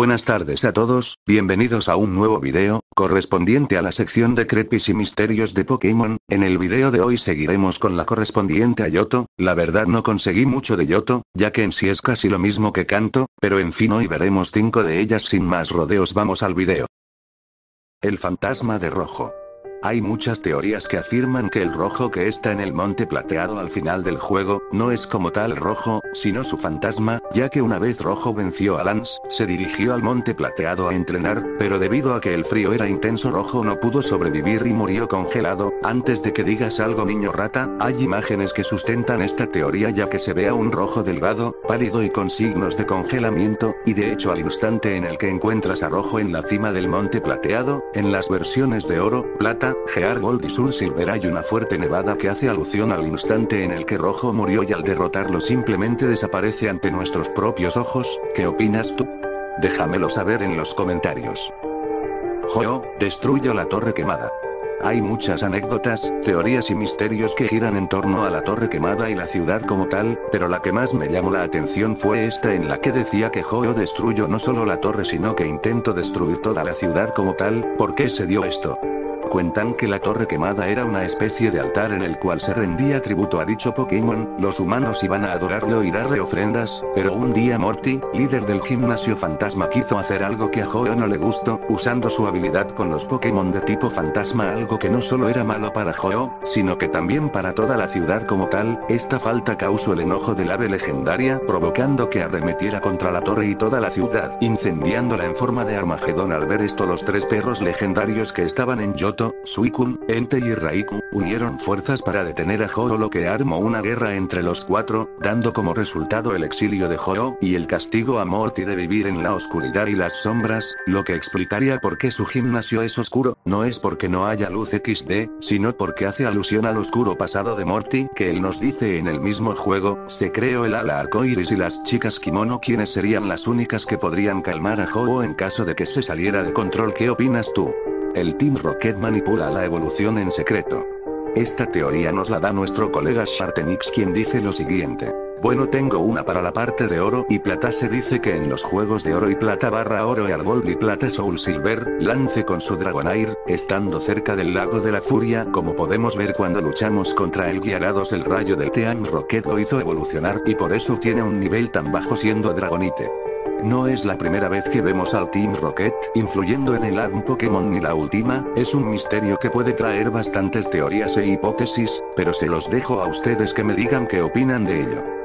Buenas tardes a todos, bienvenidos a un nuevo video, correspondiente a la sección de crepis y misterios de Pokémon. En el video de hoy seguiremos con la correspondiente a Yoto, la verdad no conseguí mucho de Yoto, ya que en sí es casi lo mismo que Canto, pero en fin hoy veremos 5 de ellas sin más rodeos vamos al video. El fantasma de rojo. Hay muchas teorías que afirman que el rojo que está en el monte plateado al final del juego, no es como tal rojo, sino su fantasma, ya que una vez rojo venció a Lance, se dirigió al monte plateado a entrenar, pero debido a que el frío era intenso rojo no pudo sobrevivir y murió congelado, antes de que digas algo niño rata, hay imágenes que sustentan esta teoría ya que se ve a un rojo delgado, pálido y con signos de congelamiento, y de hecho al instante en el que encuentras a rojo en la cima del monte plateado, en las versiones de oro, plata, Gear Gold y Soul Silver hay una fuerte nevada que hace alusión al instante en el que Rojo murió y al derrotarlo simplemente desaparece ante nuestros propios ojos, ¿qué opinas tú? Déjamelo saber en los comentarios. Jo, destruyo la torre quemada. Hay muchas anécdotas, teorías y misterios que giran en torno a la torre quemada y la ciudad como tal, pero la que más me llamó la atención fue esta en la que decía que Joe destruyó no solo la torre sino que intento destruir toda la ciudad como tal, ¿por qué se dio esto? Cuentan que la torre quemada era una especie de altar en el cual se rendía tributo a dicho Pokémon, los humanos iban a adorarlo y darle ofrendas, pero un día Morty, líder del gimnasio fantasma quiso hacer algo que a Joe no le gustó, usando su habilidad con los Pokémon de tipo fantasma algo que no solo era malo para Joe, sino que también para toda la ciudad como tal, esta falta causó el enojo del ave legendaria, provocando que arremetiera contra la torre y toda la ciudad, incendiándola en forma de Armagedón al ver esto. Los tres perros legendarios que estaban en Yoto Suicune, Entei y Raikou, unieron fuerzas para detener a Ho lo que armó una guerra entre los cuatro, dando como resultado el exilio de Ho y el castigo a Morty de vivir en la oscuridad y las sombras, lo que explicaría por qué su gimnasio es oscuro, no es porque no haya luz XD, sino porque hace alusión al oscuro pasado de Morty, que él nos dice en el mismo juego, se creó el ala arcoiris y las chicas kimono quienes serían las únicas que podrían calmar a Ho en caso de que se saliera de control. ¿Qué opinas tú? El Team Rocket manipula la evolución en secreto. Esta teoría nos la da nuestro colega Shartenix quien dice lo siguiente. Bueno tengo una para la parte de oro y plata se dice que en los juegos de oro y plata barra oro y gold y plata soul silver, lance con su Dragonair, estando cerca del lago de la furia como podemos ver cuando luchamos contra el guiarados el rayo del Team Rocket lo hizo evolucionar y por eso tiene un nivel tan bajo siendo Dragonite. No es la primera vez que vemos al Team Rocket, influyendo en el ADM Pokémon ni la última, es un misterio que puede traer bastantes teorías e hipótesis, pero se los dejo a ustedes que me digan qué opinan de ello.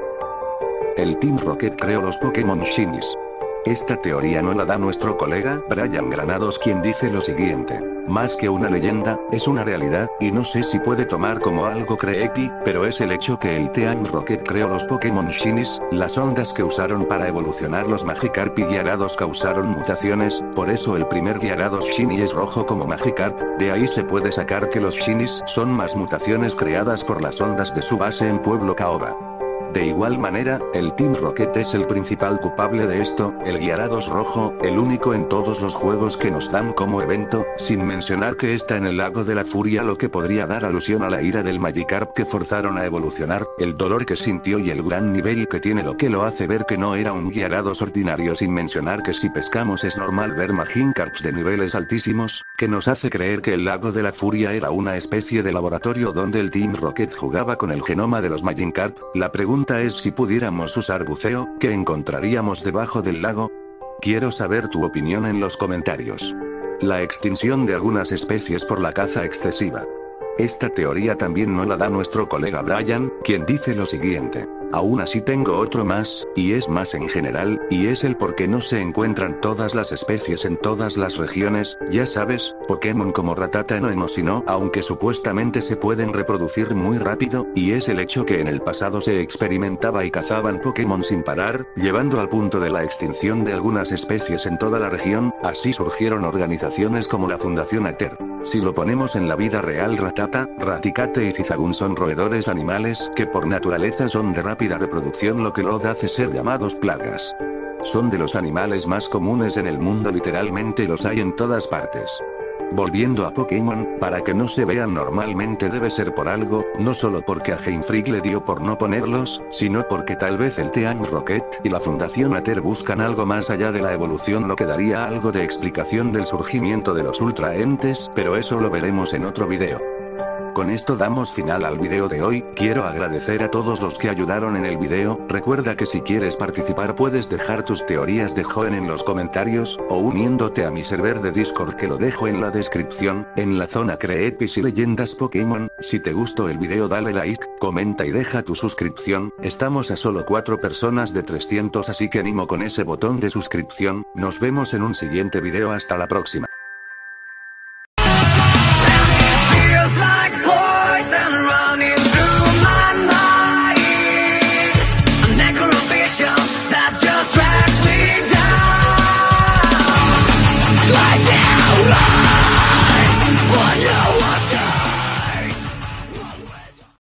El Team Rocket creó los Pokémon Shinies. Esta teoría no la da nuestro colega Brian Granados quien dice lo siguiente. Más que una leyenda, es una realidad, y no sé si puede tomar como algo creepy, pero es el hecho que el Team Rocket creó los Pokémon Shinies, las ondas que usaron para evolucionar los Magikarp y Gyarados causaron mutaciones, por eso el primer Gyarados Shiny es rojo como Magikarp, de ahí se puede sacar que los Shinies son más mutaciones creadas por las ondas de su base en Pueblo Caoba. De igual manera, el Team Rocket es el principal culpable de esto, el Guiarados Rojo, el único en todos los juegos que nos dan como evento, sin mencionar que está en el lago de la furia lo que podría dar alusión a la ira del Magikarp que forzaron a evolucionar, el dolor que sintió y el gran nivel que tiene lo que lo hace ver que no era un Guiarados ordinario sin mencionar que si pescamos es normal ver Magikarps de niveles altísimos, que nos hace creer que el lago de la furia era una especie de laboratorio donde el Team Rocket jugaba con el genoma de los Magikarp, la pregunta es si pudiéramos usar buceo, ¿qué encontraríamos debajo del lago? Quiero saber tu opinión en los comentarios. La extinción de algunas especies por la caza excesiva. Esta teoría también no la da nuestro colega Brian, quien dice lo siguiente. Aún así tengo otro más, y es más en general, y es el por qué no se encuentran todas las especies en todas las regiones, ya sabes, Pokémon como Ratata no Emosino, aunque supuestamente se pueden reproducir muy rápido, y es el hecho que en el pasado se experimentaba y cazaban Pokémon sin parar, llevando al punto de la extinción de algunas especies en toda la región, así surgieron organizaciones como la Fundación Ater. Si lo ponemos en la vida real Ratata, Raticate y Cizagun son roedores animales que por naturaleza son de rápida reproducción lo que lo hace ser llamados plagas. Son de los animales más comunes en el mundo literalmente los hay en todas partes. Volviendo a Pokémon, para que no se vean normalmente debe ser por algo, no solo porque a Freak le dio por no ponerlos, sino porque tal vez el Team Rocket y la Fundación Ater buscan algo más allá de la evolución lo que daría algo de explicación del surgimiento de los ultraentes, pero eso lo veremos en otro video. Con esto damos final al video de hoy, quiero agradecer a todos los que ayudaron en el video, recuerda que si quieres participar puedes dejar tus teorías de Joen en los comentarios, o uniéndote a mi server de Discord que lo dejo en la descripción, en la zona Creepis y Leyendas Pokémon, si te gustó el video dale like, comenta y deja tu suscripción, estamos a solo 4 personas de 300 así que animo con ese botón de suscripción, nos vemos en un siguiente video hasta la próxima.